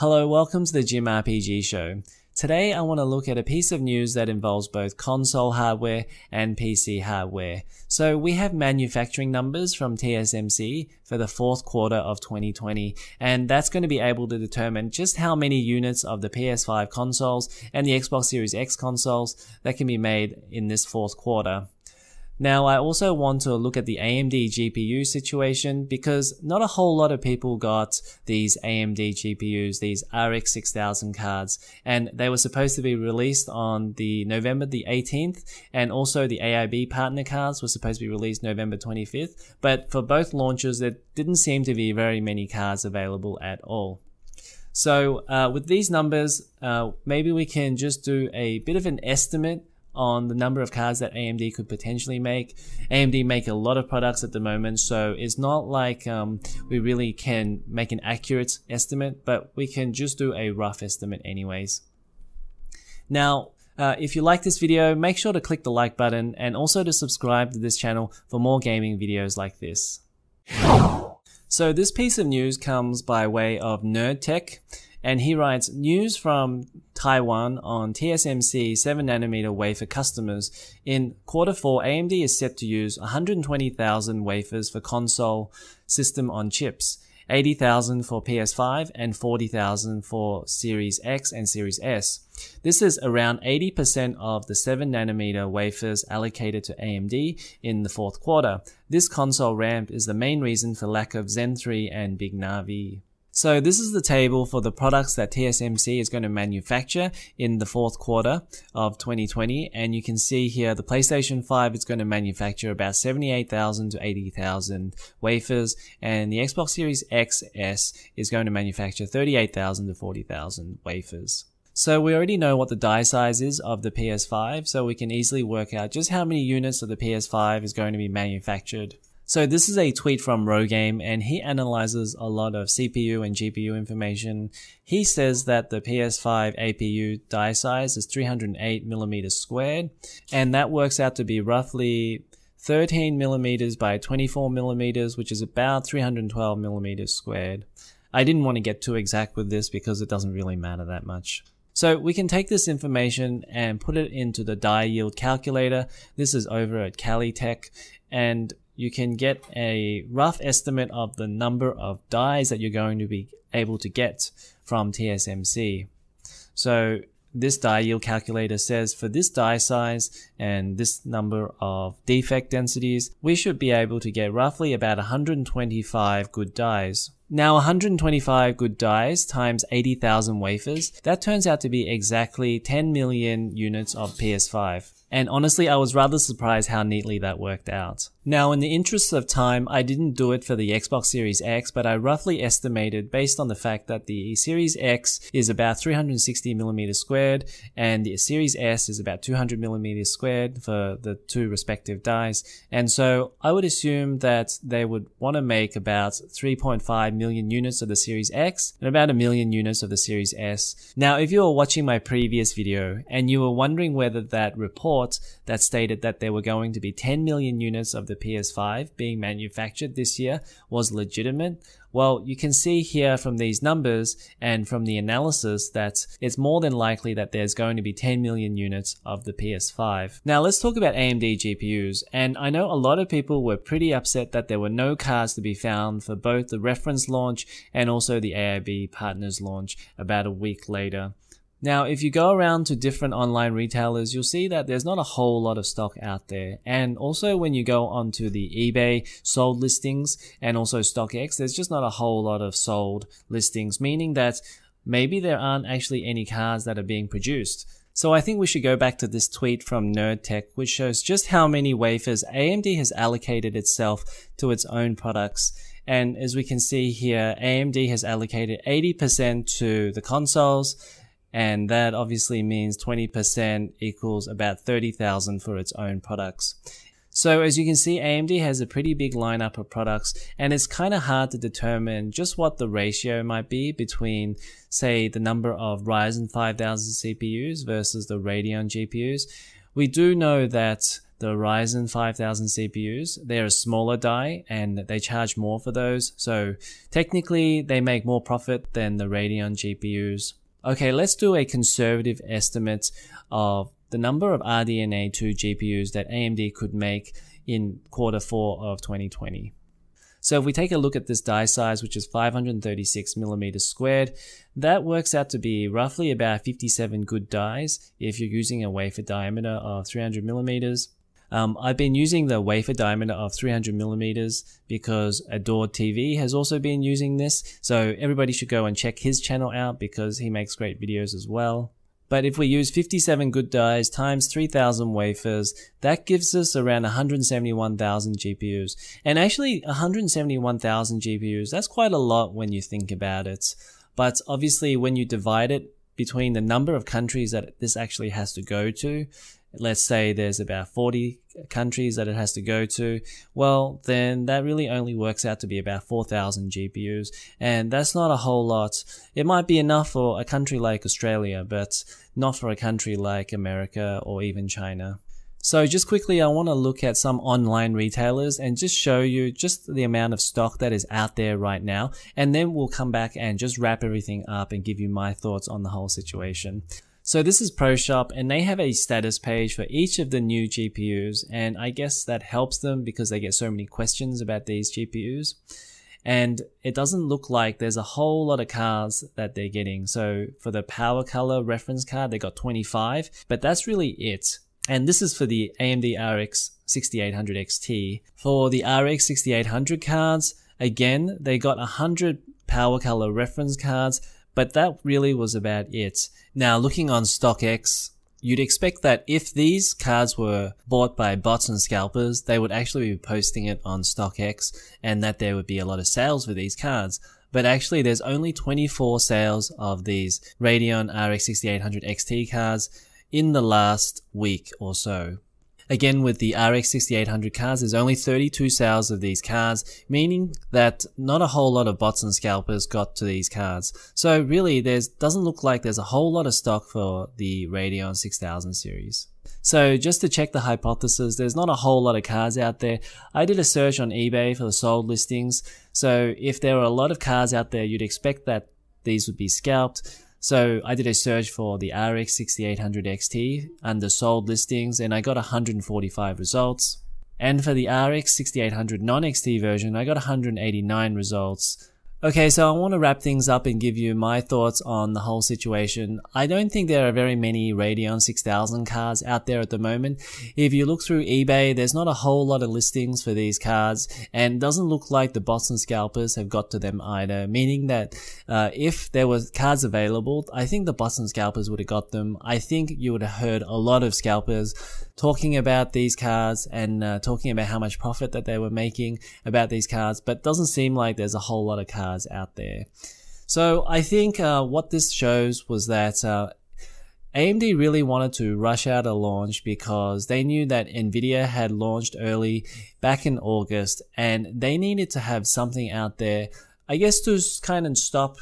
Hello, welcome to the JimRPG Show. Today I want to look at a piece of news that involves both console hardware and PC hardware. So we have manufacturing numbers from TSMC for the fourth quarter of 2020, and that's going to be able to determine just how many units of the PS5 consoles and the Xbox Series X consoles that can be made in this fourth quarter. Now, I also want to look at the AMD GPU situation because not a whole lot of people got these AMD GPUs, these RX 6000 cards, and they were supposed to be released on the November the 18th, and also the AIB partner cards were supposed to be released November 25th, but for both launches, there didn't seem to be very many cards available at all. So uh, with these numbers, uh, maybe we can just do a bit of an estimate on the number of cars that AMD could potentially make. AMD make a lot of products at the moment, so it's not like um, we really can make an accurate estimate, but we can just do a rough estimate anyways. Now, uh, if you like this video, make sure to click the like button and also to subscribe to this channel for more gaming videos like this. So this piece of news comes by way of NerdTech. And he writes news from Taiwan on TSMC 7nm wafer customers. In quarter 4, AMD is set to use 120,000 wafers for console system on chips. 80,000 for PS5 and 40,000 for Series X and Series S. This is around 80% of the 7nm wafers allocated to AMD in the fourth quarter. This console ramp is the main reason for lack of Zen 3 and Big Navi. So this is the table for the products that TSMC is going to manufacture in the fourth quarter of 2020. And you can see here the PlayStation 5 is going to manufacture about 78,000 to 80,000 wafers. And the Xbox Series XS is going to manufacture 38,000 to 40,000 wafers. So we already know what the die size is of the PS5, so we can easily work out just how many units of the PS5 is going to be manufactured. So this is a tweet from Rogame and he analyzes a lot of CPU and GPU information. He says that the PS5 APU die size is 308 millimeters squared and that works out to be roughly 13 millimeters by 24 millimeters, which is about 312 millimeters squared. I didn't want to get too exact with this because it doesn't really matter that much. So we can take this information and put it into the die yield calculator. This is over at Calytech and you can get a rough estimate of the number of dies that you're going to be able to get from TSMC. So this die yield calculator says for this die size and this number of defect densities, we should be able to get roughly about 125 good dies. Now 125 good dies times 80,000 wafers, that turns out to be exactly 10 million units of PS5. And honestly, I was rather surprised how neatly that worked out. Now, in the interests of time, I didn't do it for the Xbox Series X, but I roughly estimated based on the fact that the Series X is about 360 millimeters squared and the Series S is about 200 millimeters squared for the two respective dies. And so I would assume that they would want to make about 3.5 million units of the Series X and about a million units of the Series S. Now, if you were watching my previous video and you were wondering whether that report that stated that there were going to be 10 million units of the PS5 being manufactured this year was legitimate? Well, you can see here from these numbers and from the analysis that it's more than likely that there's going to be 10 million units of the PS5. Now let's talk about AMD GPUs, and I know a lot of people were pretty upset that there were no cars to be found for both the reference launch and also the AIB partners launch about a week later. Now, if you go around to different online retailers, you'll see that there's not a whole lot of stock out there. And also when you go onto the eBay sold listings and also StockX, there's just not a whole lot of sold listings, meaning that maybe there aren't actually any cars that are being produced. So I think we should go back to this tweet from NerdTech, which shows just how many wafers AMD has allocated itself to its own products. And as we can see here, AMD has allocated 80% to the consoles, and that obviously means 20% equals about 30,000 for its own products. So as you can see, AMD has a pretty big lineup of products and it's kind of hard to determine just what the ratio might be between, say, the number of Ryzen 5000 CPUs versus the Radeon GPUs. We do know that the Ryzen 5000 CPUs. They're a smaller die and they charge more for those. So technically they make more profit than the Radeon GPUs. Okay, let's do a conservative estimate of the number of RDNA 2 GPUs that AMD could make in quarter four of 2020. So if we take a look at this die size, which is 536 millimeters squared, that works out to be roughly about 57 good dies if you're using a wafer diameter of 300 millimeters. Um, I've been using the wafer diameter of 300 millimeters because AdoredTV has also been using this. So everybody should go and check his channel out because he makes great videos as well. But if we use 57 good dies times 3000 wafers, that gives us around 171,000 GPUs. And actually 171,000 GPUs, that's quite a lot when you think about it. But obviously when you divide it between the number of countries that this actually has to go to, let's say there's about 40 countries that it has to go to, well, then that really only works out to be about 4,000 GPUs. And that's not a whole lot. It might be enough for a country like Australia, but not for a country like America or even China. So just quickly, I want to look at some online retailers and just show you just the amount of stock that is out there right now. And then we'll come back and just wrap everything up and give you my thoughts on the whole situation. So this is ProShop and they have a status page for each of the new GPUs and I guess that helps them because they get so many questions about these GPUs. And it doesn't look like there's a whole lot of cards that they're getting. So for the PowerColor reference card, they got 25, but that's really it. And this is for the AMD RX 6800 XT. For the RX 6800 cards, again, they got 100 power color reference cards, but that really was about it. Now, looking on StockX, you'd expect that if these cards were bought by bots and scalpers, they would actually be posting it on StockX and that there would be a lot of sales for these cards. But actually, there's only 24 sales of these Radeon RX 6800 XT cards in the last week or so. Again, with the RX 6800 cards, there's only 32 sales of these cards, meaning that not a whole lot of bots and scalpers got to these cards. So really, there doesn't look like there's a whole lot of stock for the Radeon 6000 series. So just to check the hypothesis, there's not a whole lot of cards out there. I did a search on eBay for the sold listings. So if there were a lot of cards out there, you'd expect that these would be scalped. So I did a search for the RX 6800 XT under sold listings and I got 145 results. And for the RX 6800 non-XT version, I got 189 results. Okay, so I want to wrap things up and give you my thoughts on the whole situation. I don't think there are very many Radeon 6000 cards out there at the moment. If you look through eBay, there's not a whole lot of listings for these cards and doesn't look like the Boston scalpers have got to them either, meaning that uh, if there were cards available, I think the Boston scalpers would have got them. I think you would have heard a lot of scalpers talking about these cards and uh, talking about how much profit that they were making about these cards, but doesn't seem like there's a whole lot of cards out there. So I think uh, what this shows was that uh, AMD really wanted to rush out a launch because they knew that Nvidia had launched early back in August and they needed to have something out there, I guess to kind of stop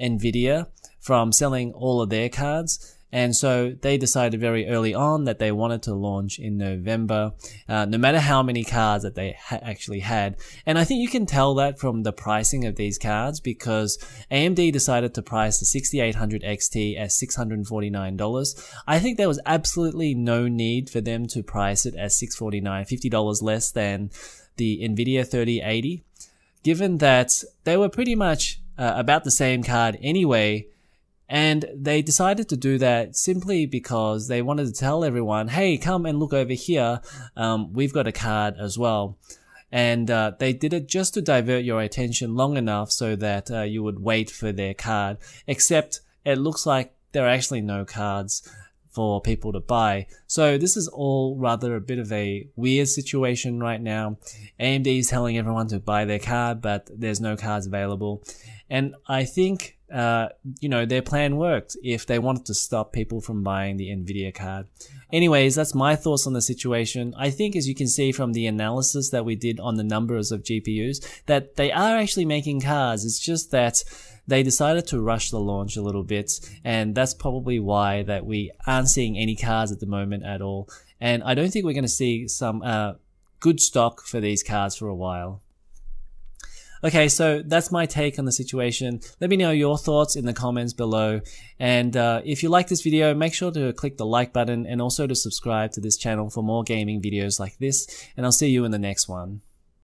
Nvidia from selling all of their cards and so they decided very early on that they wanted to launch in November, uh, no matter how many cards that they ha actually had. And I think you can tell that from the pricing of these cards because AMD decided to price the 6800 XT at $649. I think there was absolutely no need for them to price it at $649, $50 less than the NVIDIA 3080, given that they were pretty much uh, about the same card anyway and they decided to do that simply because they wanted to tell everyone, hey, come and look over here. Um, we've got a card as well. And uh, they did it just to divert your attention long enough so that uh, you would wait for their card. Except it looks like there are actually no cards for people to buy. So this is all rather a bit of a weird situation right now. AMD is telling everyone to buy their card, but there's no cards available. And I think uh, you know, their plan worked if they wanted to stop people from buying the Nvidia card. Anyways, that's my thoughts on the situation. I think as you can see from the analysis that we did on the numbers of GPUs, that they are actually making cards. It's just that they decided to rush the launch a little bit, and that's probably why that we aren't seeing any cards at the moment at all. and I don't think we're going to see some uh, good stock for these cards for a while. Okay, so that's my take on the situation. Let me know your thoughts in the comments below. And uh, if you like this video, make sure to click the like button and also to subscribe to this channel for more gaming videos like this. And I'll see you in the next one.